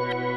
you.